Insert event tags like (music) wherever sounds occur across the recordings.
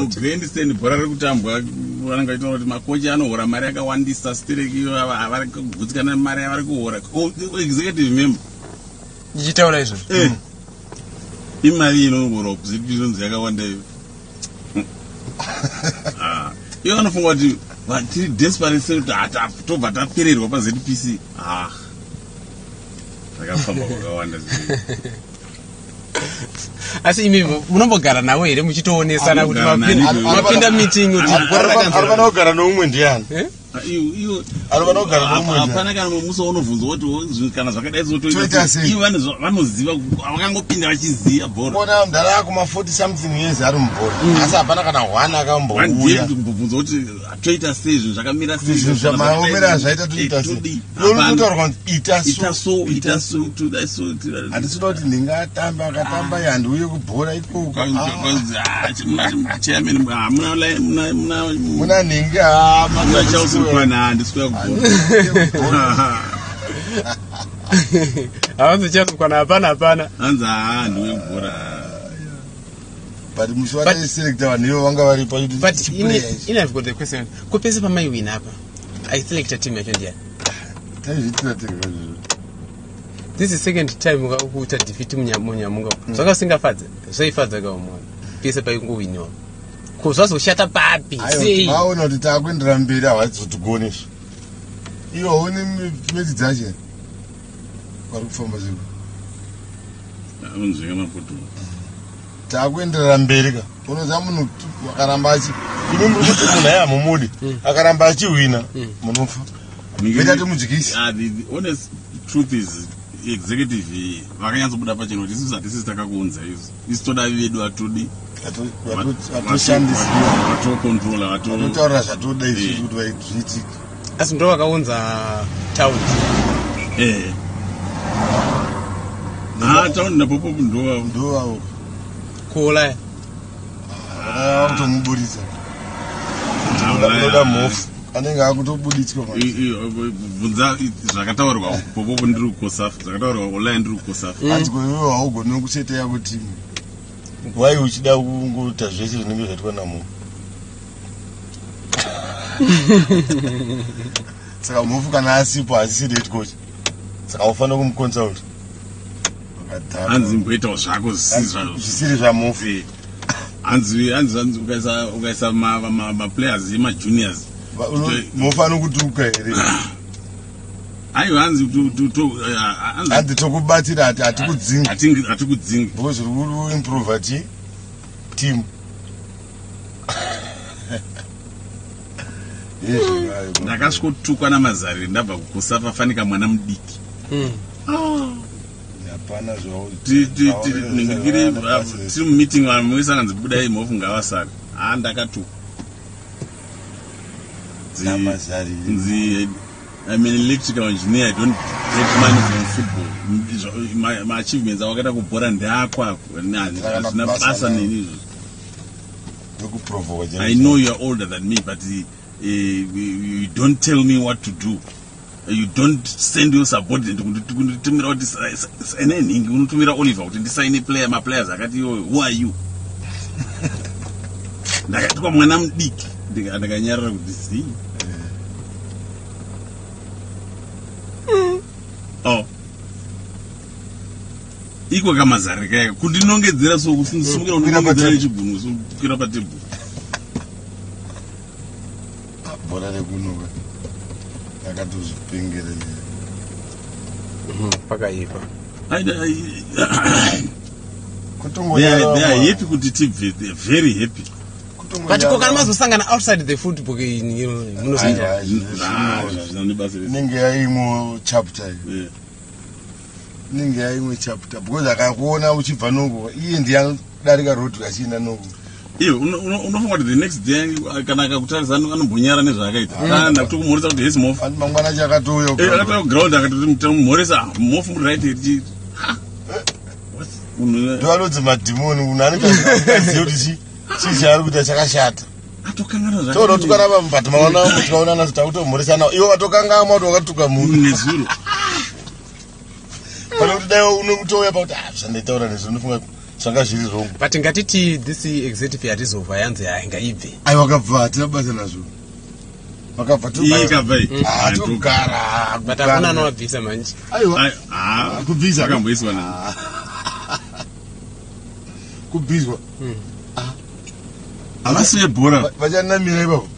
out grandstand bhora riri kutambwa vanenge vachitaura kuti makochi anohora mari yakawandisa stereki havari kugutsikana mari yavari kuhora Ko- executive member ichitaura izvozvo Eh. imari inohorwa kuzvipironzi yakawanda iyo (laughs) Ah. ivo vanofunga kuti va- tiri desperate sekuti hata- tobva tapererwa pazpc Ah. zvakafamba kwakawanda. (laughs) asi imi munombogara navo here muchitoonesana kuti mapinda- meeting kuti kugara noumwe ndiani Eh? Ah, ari ndiani hapana kana musa unobvunzwa kuti zvinhu kana zvakadai Toita sotoita sei? ivo vane zva- vanoziva vakangopinda vachiziva bhora. Ona mudhara akuma 40 something years ari mubhora asi hapana kana hwana akambouya mbobvunza kuti toita sei zvinhu zvakamira Kuti zvinhu zvamaomera zvaita toita sei? lori kutaurwa kunzi ita so ita so ita ita so. toda so toda- handisida kuti ndinge atamba akatamba Ah. iye handiuye kubhora ikoko Kwanzi- Ah, muna nhingi ah, muna Chelsea kwana havanzi hapana hapana. Hanzi haa ndiwe bhora but wataselecta vanhu ivo vanga ini have got the question. Ko pese pamaiwina apa? Aiselecta team yacho ndiani taizviitira tega this is second time kuita defeat munya- munyamunga zvakasingafadza zvaifadza kaumwana pese paingowiniwa ko zvazoshata papi sei? vaona kuti taakuendera mberi havazotigonesva iwo une meti dzache vari kufamba zvivo unzvika mapoto taakuenderera mberi ka. Unoziva munhu akaramba achi imi muri kuti munhu aya hamumudi. Akaramba achihwina Mm. munofa veta timudyisi Ah, the, the honest truth is executive eh, vakanyatsobuda pachena kuti isusu hatisi takakuunza isu. Isu toda vedu vatodi vatoshandisiwa vatokontrola vatotaurira zvatoda Eh. isusu kuti zviitike asi ndo vakaunza taundi taundi napopopo ndo ndo kuolaya vakava kutomuburitsa unoda mhofu anenge akutobuditywa bvunza zvakataurwa popopo ndiri kukosafa zvakataurwa online ndiri kukosafa hanzi kwewewo haugoni yako timu wai uchida kungoita zvese zvinenge zvaitwa namunhu saka mhofu kana asipo hasisiri head coach. Saka ufanira kumukonsult hanzi mboitawo zvako zvisiri zvamhofu Eh, hanzi hanzi hanzi ukaisa ukaisa ma- ma- maplayers emajuniors mhofu anokutuka here aiwa hanzi eh, hanzi. Hanzi tokubatira hati hatikudzinga hatingi- hatikudzingi because uri kuimprova ti timu ndakasvikotukwa namazarire ndabva kukosafa fanika mwana mudiki. Hapana ti- ti- ndingiri ah, tiri mumeeting vese akanzi budai mhofu ngavasara haa ndakatukwa Nzi- namazarire nzi I'm an electrical engineer. I don't get money from football. M- zva- My, my achievements awakaita kubhora ndeakwako hazvina basa neni izvozvo I know you're older than me, but uh, you don't tell me what to do. You don't send your subordinate kunditumira kuti sa- sa- saine nhingi unotumira Oliver kuti ndisaine player maplayers akati iwoyo who are you? (laughs) ndakatwa mwana mudiki ndika- ndakanyarara kuti zii iko kamazarire kaya kundinongedzera so kusumukira Kukwira kundinongedzera so kukwira patebhuru. Bhora rekunoka. Akatozvipengerera pakaipa. I- I- they are, they are happy kuti tibve they are very happy. But ko kana mazosangana outside the football munozoita inenge yaimwe chapter inenge yaimwe chapter because akakuona uchibva noko iye ndianodarika rod achienda noko uno- unofunga kuti the next day kana akakutarisa ano- anombonyara nezvaakaita. Kana kutomumhoresa kuti hesi mofu mangwana acho akatouya akatoya kuground akatoti mumhoresa mofu muri right tichi munhu ndoanodzi madhimoni munhu anenge aziva kuti chi chii chaari kuita chakashata atokangana tonotukana pambati maona tikaonana kuti takutomhoresana iwo watokangama kuti wakatuka munhu. Nezuro pane kuti dai unotouya pakuti ah nezvo zvanga zviri but ngatiti this executive yarizova yanzi hai ngaibve. Ai vakabva hatina basa nazvo. Vakabva iye ikabva Ah, but hakuna anovabvisa manje. Aiwa Kubvisa. akamboiswa na kubhizwa havasi vebhora. Va- vachanamira ipapo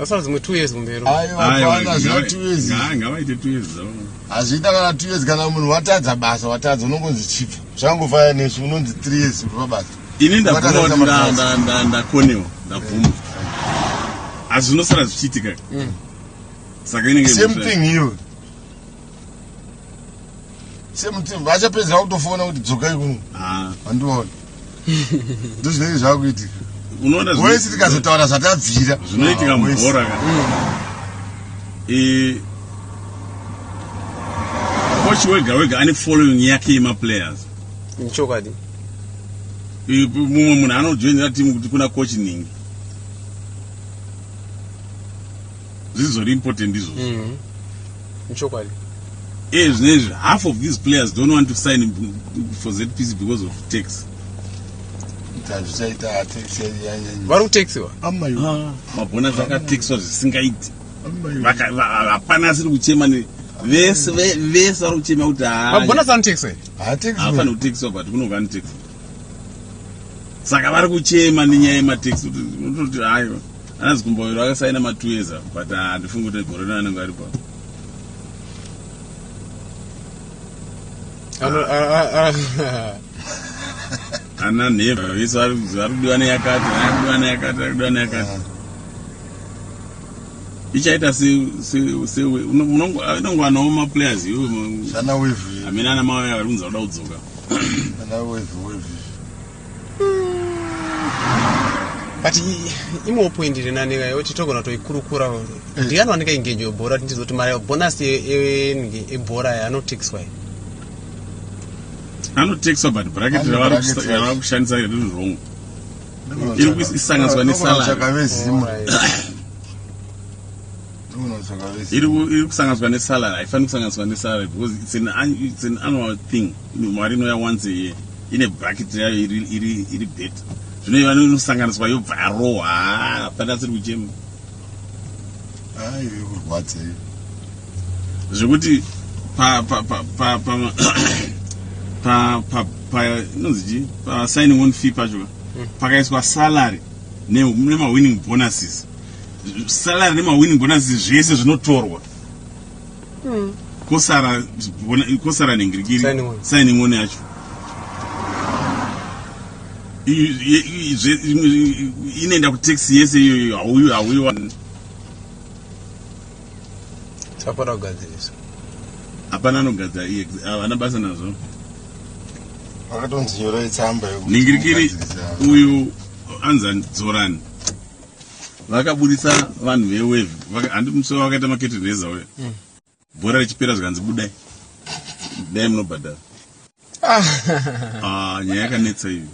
vasara dzimwe two years kumberi aiwa kwana zvina two years. ngavaite two years zvavo hazviita kana two years kana munhu watadza basa watadza unongonzi chipfa zvangofaya nesu unonzi three years uri pabasa ini ndabvuma kuti nda- mabasa. nda- nda- ndakoniwa ndabvuma. Asi zvinosara zvichiitika saka inenge same thing iyo. Same thing. Vachapedzera kutofona kuti dzokai kuno. Ah, handivaona (laughs) ndo zvinenge zvakuitika unoona zvino- wese tikazotaura zvatabvira zvinoitika Ah, mubhora ka Eh, kochi wega wega ane following yake yemaplayers? Chokwadi Eh, mumwe munhu anojoinera timu kuti kuna kochi ningi zvizori important izvozvo. Mhm. chokwadi iye zvinezvi half of these players don't want to sign for zpc because of tax hazvichaita hatekisi yanyanyi vari kutekisiwa ah. mabhona zvakatekiswa zvisingaiti. Hapana asiri kuchema vese vese vari kuchema kuti mabhonasi anotekiswa haafaniri kutekiswa but kunobva anotekiswa saka vari kuchema nenyaya yematekisi kuti unototi hayo anazi kumboiro akasaina matwo years apa but handifungi kuti gore rinanenge ari pavo ana nheva vese vari kudiwa neyakati vakudiwa neyakati vakudiwa neyakati ichaita seunongowanawo maplayers iwo amene ana mavaya vari kunza kuda kudzoka but imwewo poindi rinaneka yoti togona toikurukura ndiani wanikaingejo yebhora tindizoti mari bonasi ebhora yaanotikiswa i anotekiswa but bracket ravava kushandisa riri wrong iri kuisanganiswa nesalary kusanganiswa nesalary haifani kusanganiswa nesalary because it's an, it's an annual thing. Mari inouya once a year. Ine bracket yayo iri beta zvino ivano inosanganiswa yobva yarohwa hapana asiri kuchema. Zvokuti pa pa pa pa pa (coughs) inonzi chii pa signing on fee pacho. Pakaiswa salary ne- nemawinning bonuses. Salary nemawinning bonuses zvese zvinotorwa. Kosara bona- kosara nhingirikiri Signing on. yacho. Inoenda kutaxi yese iyoyo hauyi hauyiwani tapota kugadzirisa. Hapana anogadzira havana basa nazvo vakatonzi nyorai tsamba mugadzirisa. uyu anzani dzorani vakabudisa vanhu vewevhi handi musoro vakaita maketi reza uya bhora richipera zvikanzi budai. Dai munobhadhara. Ah, (laughs) nyaya yakanetsa iyo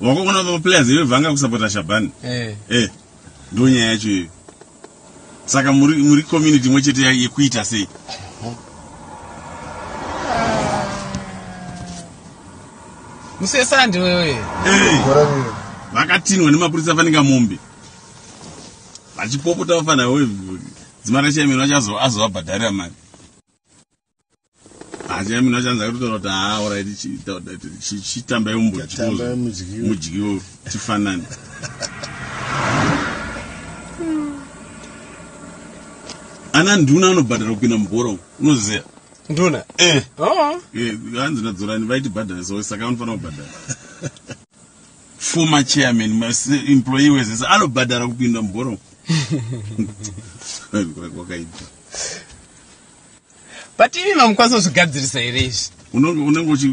wakaona maplayers evevhi anga kusapota shabhani Eh. e ndo nyaya yacho iyo saka muri muri community imwe chete yekuita sei musesandi wewe vakatinwa nemapurisa afanika mombe vachipopota vafanira dzimari chaimino achazoabhadharira mari. Ah, Hachaimino achanza kutotaura kuti ah, ha orit chitambai mudyiwo. Tifanane. (laughs) Ana nduna anobhadhara kupinda mubhoro unoziva nduna? Eh, oh. eh, hanzi nadzorani vaitibhadhara so saka anofanira kubhadhara former chairman mas- employee wezese anobhadhara kupinda mubhora (laughs) umu kwakaita. But imi mamukwanisa kuzvigadzirisa here izvi? Unenge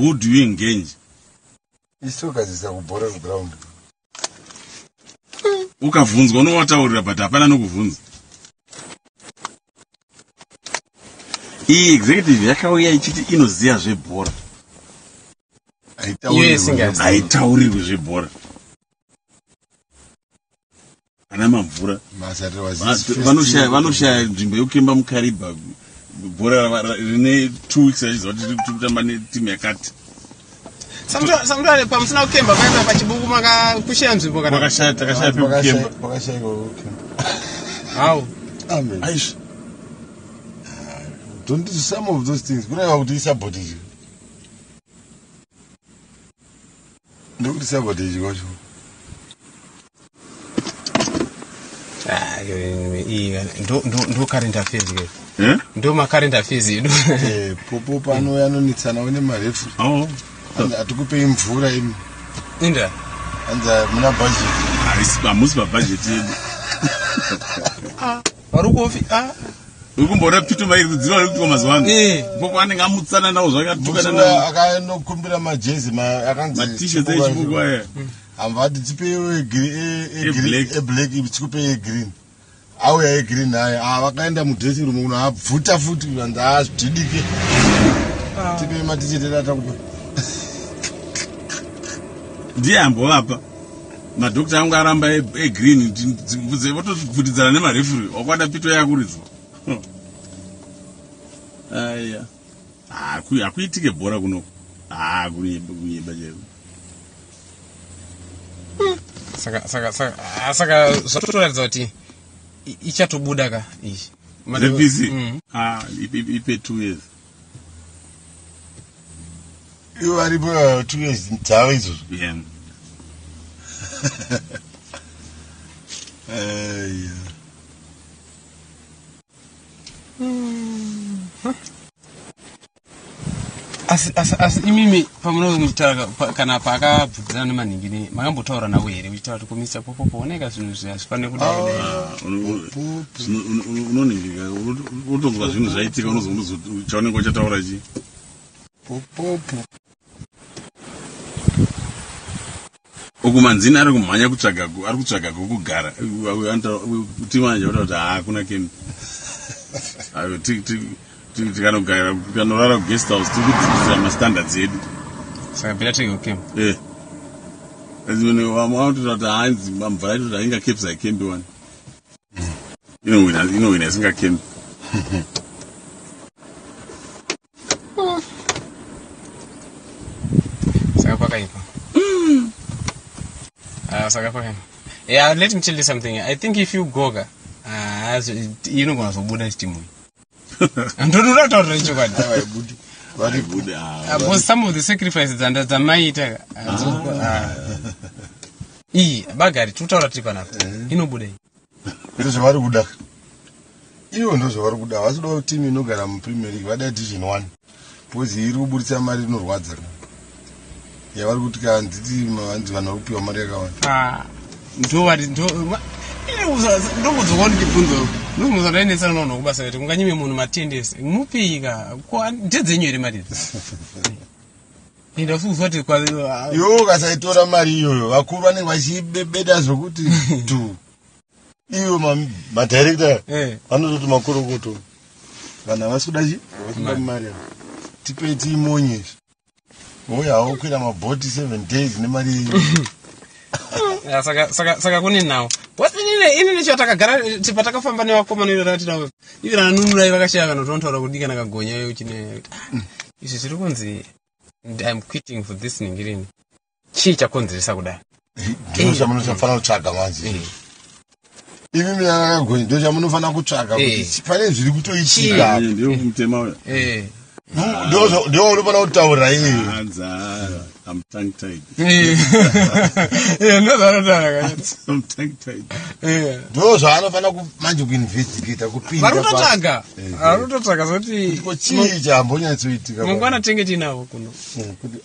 who do you engage? Isi togadzirisa kubhora kuground ukabvunzwa unovataurira but hapana nokubvunza iyi executive yakauya ichiti inoziva zvebhora. Haitaurirwi zvebhora. Ana mamvura masati vanoshaya vanoshaya nzvimbo yokukemba mukaribha. Bhora ra- ra- rine two weeks achiziva kuti tiri kutamba netimu yakati. Samutare pamusina kukemba paita pachibuku makakushaya nzvimbo kana takashaya pekukemba. amen Aish. Don't do some of those things. Kureva kuti isabotage ndekuti sabotage kwacho Ah, ndo current affairs ke. Eh? ndo macurrent affairs edu. (laughs) Eh, popo pano yanonitsanawo nemarefu Oh. hatikupei mvura imi inda? Anza muna bhajet Haisi hamusi pabhajeti yedu. vari kuofi Uri kumboona Peter Mairi kudziva uri kutuka mazuva ano. Eh. Popo anenge amutsana nawo zvakatukana musura nawo. akanokumbira majezi ma- akanzi Matisha echibuku aya. hamba ati tipeiwo E-black. eblack tikupei egreen auya egreen haya ah, vakaenda mudressing room kuno abvuta futi anzi azvidike tipei matichetera takupa Ndiye ambovapa. Madhokita angu aramba e- egreen bvudze votobvutidzana nemarefuri wakwada pito yakuridzwa. Aya. Haku- Hakuitike bhora kuno. Ah, kunyeba chaivo. saka saka saka ah, saka zvatotoratidza kuti ichatobuda ka ichi ZPC. Mm. Ah, ipe two years. ivo varipo two years dzavo izvozvo Yeah. (laughs) Aiya. Asi asi asi imimi pamunotaura pa- kana pakabvudzana nemanhingini makambotaura nawo here uchitaura kuti kumisa popo pooneka zvinhu izvi hazvifaniri kudai dai Ah, uno- uno- zvino- uno- uno- unoningika unotonzwa zvinhu zvaitika unozwa chaunenge uchataura chi popopo uku manzini ari kumhanya kutsvaga ari kutsvaga kwekugara timanje ota kuti haa kuna kemi Tikanogara tikanorara kuguest house tiri kudzidzisa mastandards edu. Saka bhira tege ukemba Eh. vamwatoita kuti hanzi mvura yacho kuti hainga kepsi haikembi wani inowina isingakembi saka pakaipa Ah, saka pakaipa yeah let me tell you something. I think if you goga inogona zobuda chitimu (laughs) ndotoda kutaurira chokwadi. Bude, ah, Ah, because some of the sacrifices dzanda dzamaita iyi bagari tikutaura tiri panapa inobuda iyi? Ndozvavari kuda ivo ndozvavari kuda havasi kuda timu inogara mupremier league vada division one. Bcause iri kubudisa mari inorwadza yavari kuti kanziti vanzi vanhu vari kupiwa mari yakawanda Ndombodzokwa ndibvunzo ndomboza ndainetsana nawo nokubasa kuti kunganyime munhu matendesi mupika ndedzenyu here mari (laughs) usuzwa kuti iwo ukasaitora mari iyoyo vakuru vanenge vachibebeda zvokuti tu (laughs) ivo ma- madirekta Eh, vanototi makorokoto vanhu havasi kuda chi havasi kuda mari avo tipei tiimonye uye haukwira mabhoti seven days nemari (laughs) saka- kune nhau inini chatakagara patakafamba nevakomana ivoratinawo ivira nanunurai vakashaya kana tontaura kudika nakagonya uchine izvi zviri kunzi im quitting for this ningirini. Chii chakonzeresa kudai? Ndo chamunofanira kutsvaga manzi imi mina nakagonya ndo chamunofanira kutsvaga kuti pane zviri kutoitika. Ndo unofanira kutaura iye am tongue tied (laughs) ndozvanotaura am tongue tied ndo zvaanofanira ku- manje kuinvestigata kupinda varutotsvaga? varutotsvaga zoti ko chii chambonyatsoitika mangwana tenge tinavo kuno.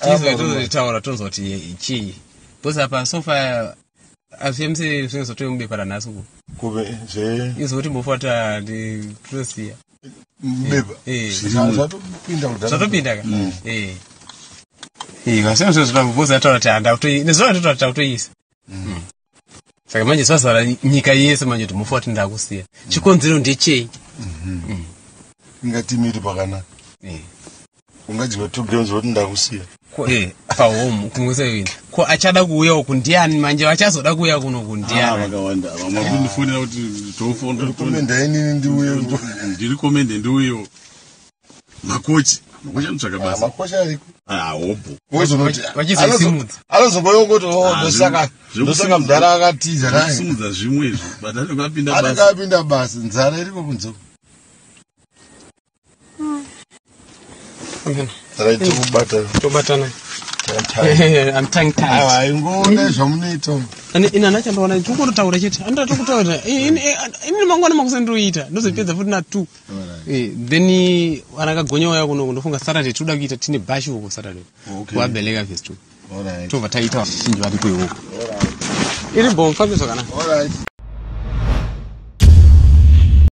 Tizototaura tonzwa kuti chii bcause apa sofa azviyemse zvinhu zvotomubepa ranhasi ku kuve zve izoti mbofata totosiya beba Eh. zvatopinda kudhara zvatopinda ka zvo zvinoa bcause ataura kuti handauto nezvona totaura kuti tautoisa saka manje zvazara nyika yese manje kuti mufa kuti ndakusiya chikonzero ndechei ingatimiri pakanaka Eh. ungadyiwa top games voti ndakusiya Ko- eh, pahome kumweseini ko achada kuuyawo kundiani manje vachazoda kuuya kuno Ah, kundiani vakawanda vamwe kundifonera kuti tofonda komenda inini ndiuye ndiri komende ndiuyewo makochi. Makochi anotsvaga basa makosha ariko ahopo wozonoti Vachizoisimudza. anozongoyongoti o Ah, ndosaka mudhara akatiza naye zvisimudza zvimwe izvo but anenge apinda basi. nzara iriko kunzo raiti kubata. Tobatana. Time. I'm tongue tied. aiwa ingoona zvamunoita ini ana chandoona tikungotaura chete. Andida tokutaura. Ini mangwana makusendoita ndozopedza futi na two e, then vanakagonyaoya kuno kundofunga saturday toda kuita tine bhashi uko saturday. Kuvabereka vhesi 2 tobva taita vazhinji vari kwehuku iri bhomufambiswa kana